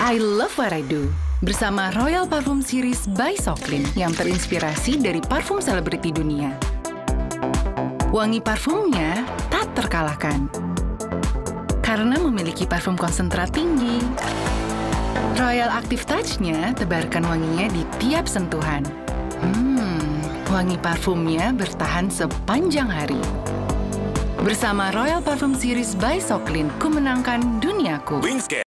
I love what I do. Bersama Royal Parfum Series by Soklin yang terinspirasi dari parfum selebriti dunia. Wangi parfumnya tak terkalahkan. Karena memiliki parfum konsentrat tinggi. Royal Active Touch-nya tebarkan wanginya di tiap sentuhan. Hmm, wangi parfumnya bertahan sepanjang hari. Bersama Royal Parfum Series by Soklin, ku menangkan duniaku.